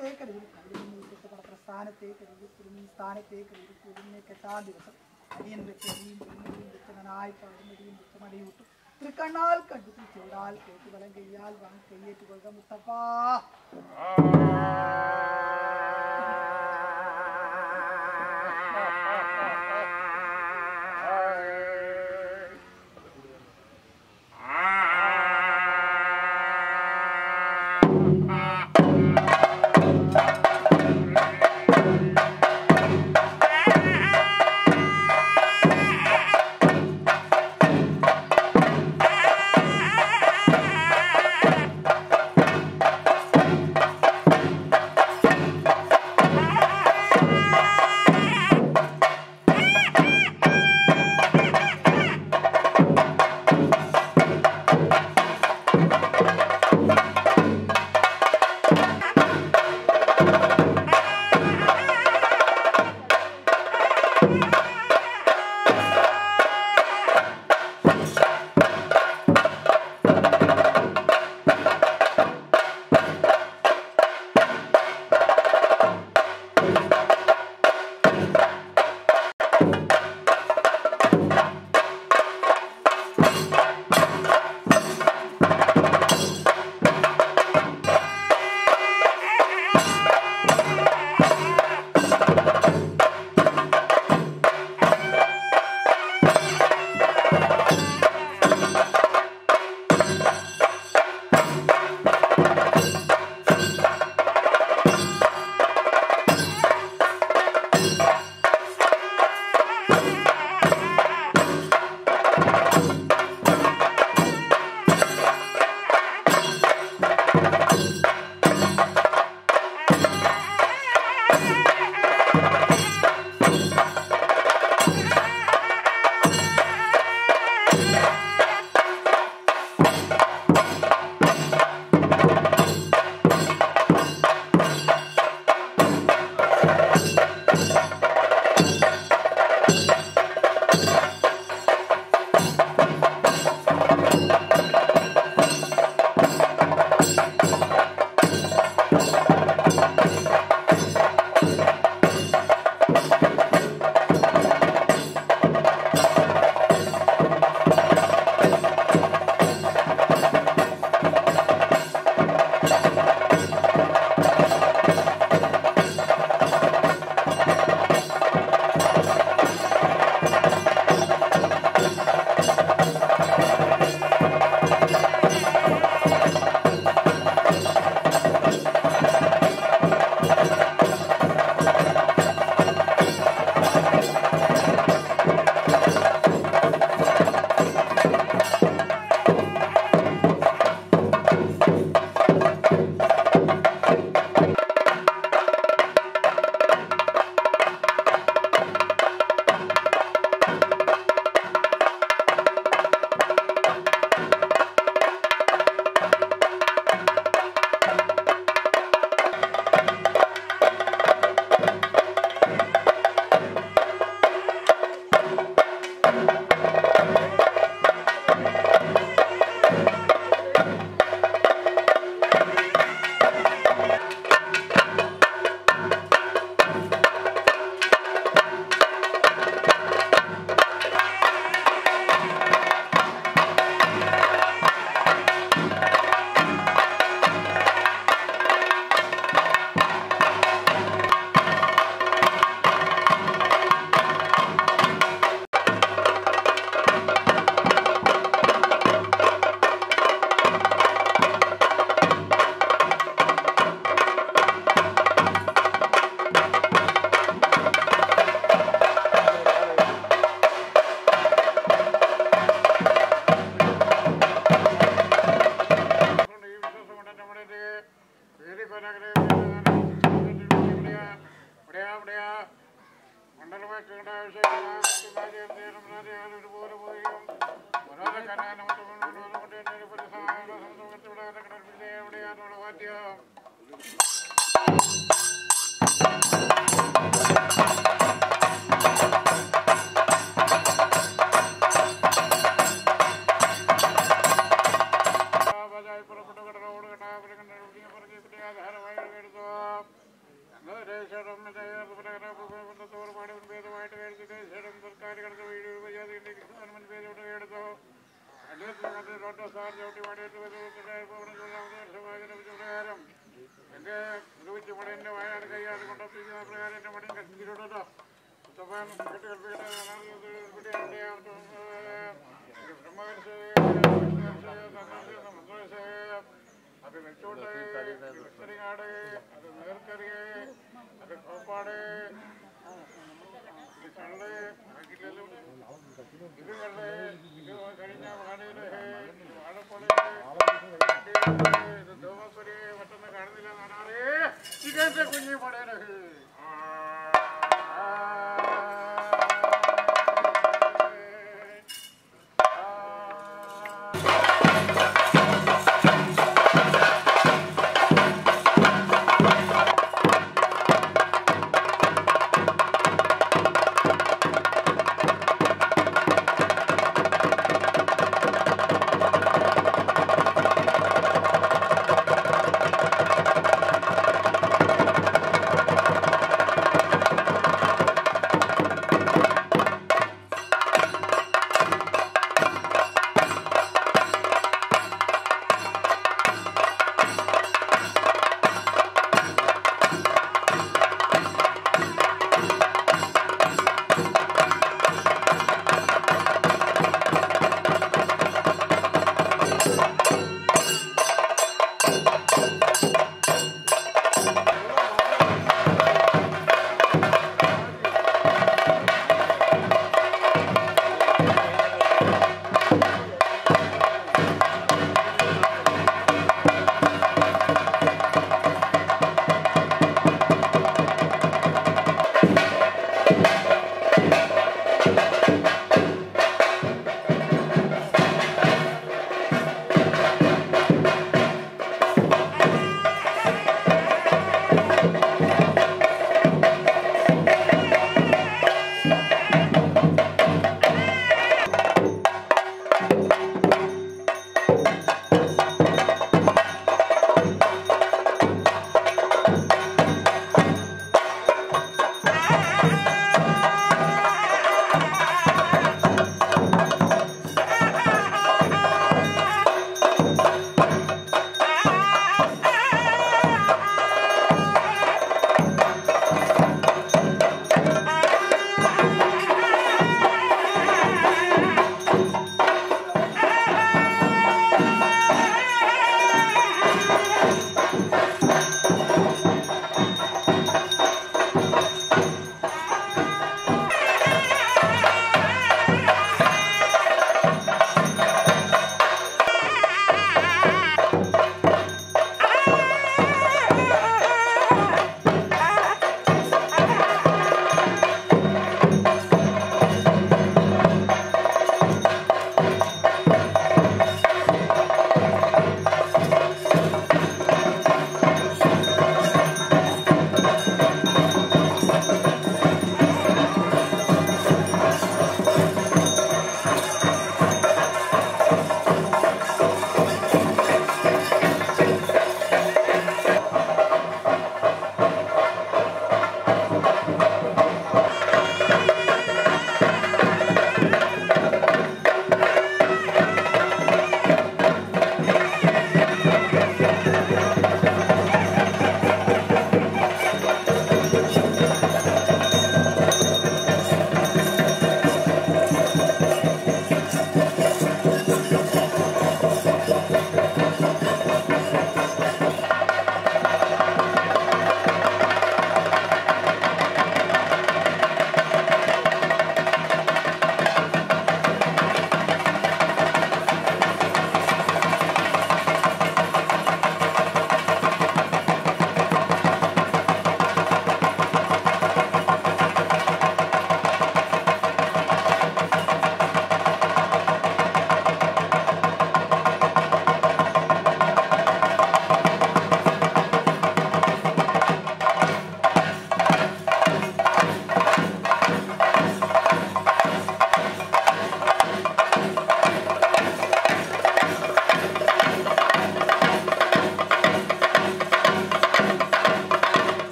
എഴുതിയിരിക്കും നൂറ്റെട്ട് പ്രസ്ഥാനത്തേക്ക് ഈ സ്ഥാനത്തേക്ക് എഴുതിയിരിക്കും എട്ടാം ദിവസം അടിയൻ വെച്ച് അടിയും പെണ്ണടിയും വെച്ച് നനായി പാടും അടിയും വെച്ച് മടിയൂട്ടും തൃക്കണ്ണാൽ കണ്ടു ചൂടാൽ കേട്ടു വലം കയ്യാൽ വാങ്ങി കയ്യേറ്റ് മുത്തപ്പാ